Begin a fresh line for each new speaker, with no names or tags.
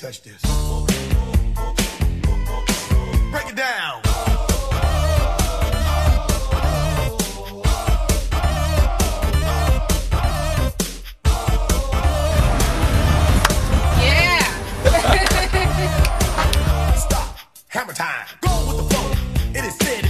touch this. Break it down.
Yeah.
Stop. Hammer time. Go with the flow. It is said